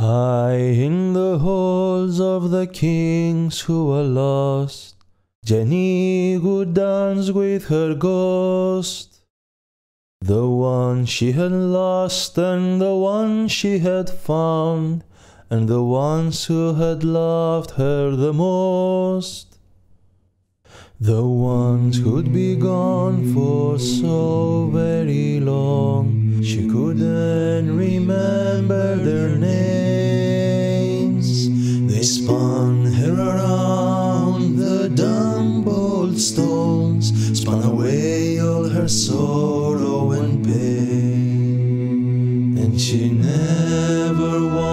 High in the halls of the kings who were lost, Jenny would dance with her ghost. The one she had lost and the one she had found, and the ones who had loved her the most. The ones who'd be gone for so very long, she couldn't stones spun away all her sorrow and pain, and she never.